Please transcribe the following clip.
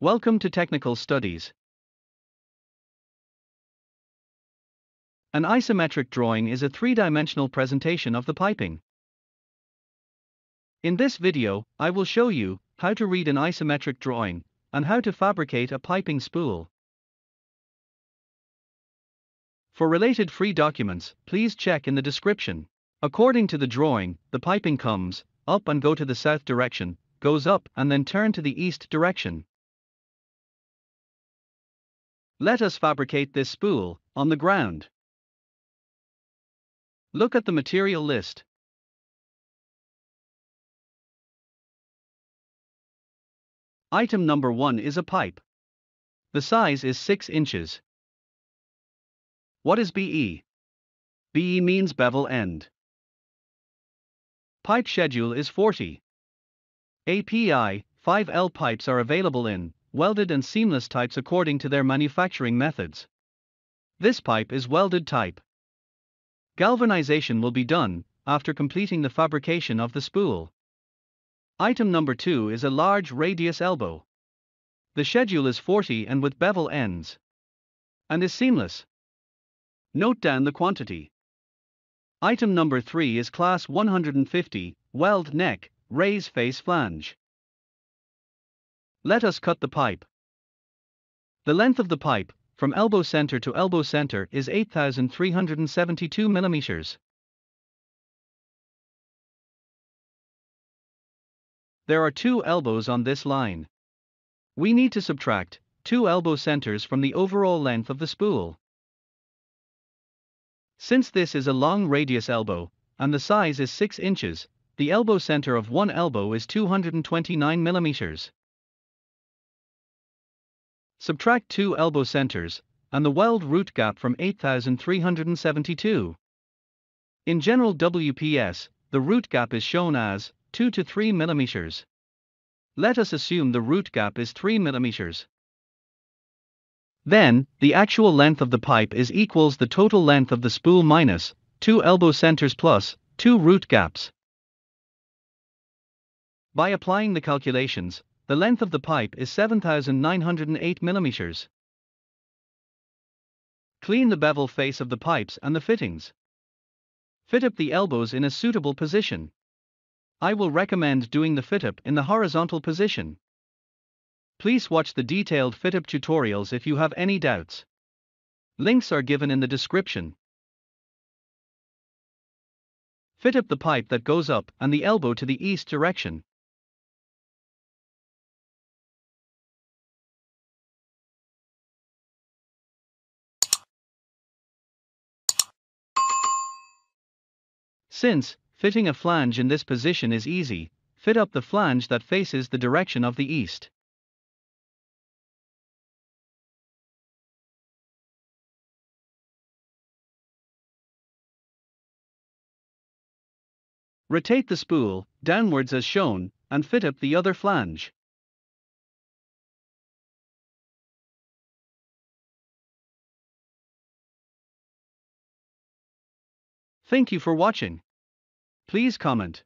Welcome to Technical Studies. An isometric drawing is a three-dimensional presentation of the piping. In this video, I will show you how to read an isometric drawing and how to fabricate a piping spool. For related free documents, please check in the description. According to the drawing, the piping comes up and go to the south direction, goes up and then turn to the east direction. Let us fabricate this spool on the ground. Look at the material list. Item number 1 is a pipe. The size is 6 inches. What is BE? BE means bevel end. Pipe schedule is 40. API 5L pipes are available in welded and seamless types according to their manufacturing methods. This pipe is welded type. Galvanization will be done after completing the fabrication of the spool. Item number 2 is a large radius elbow. The schedule is 40 and with bevel ends. And is seamless. Note down the quantity. Item number 3 is class 150, weld neck, raise face flange. Let us cut the pipe. The length of the pipe, from elbow center to elbow center, is 8,372 millimeters. There are two elbows on this line. We need to subtract two elbow centers from the overall length of the spool. Since this is a long radius elbow, and the size is 6 inches, the elbow center of one elbow is 229 millimeters. Subtract two elbow centers, and the weld root gap from 8372. In general WPS, the root gap is shown as 2 to 3 millimeters. Let us assume the root gap is 3 millimeters. Then, the actual length of the pipe is equals the total length of the spool minus 2 elbow centers plus 2 root gaps. By applying the calculations, the length of the pipe is 7908 mm. Clean the bevel face of the pipes and the fittings. Fit up the elbows in a suitable position. I will recommend doing the fit up in the horizontal position. Please watch the detailed fit-up tutorials if you have any doubts. Links are given in the description. Fit up the pipe that goes up and the elbow to the east direction. Since, fitting a flange in this position is easy, fit up the flange that faces the direction of the east. Rotate the spool downwards as shown and fit up the other flange. Thank you for watching. Please comment.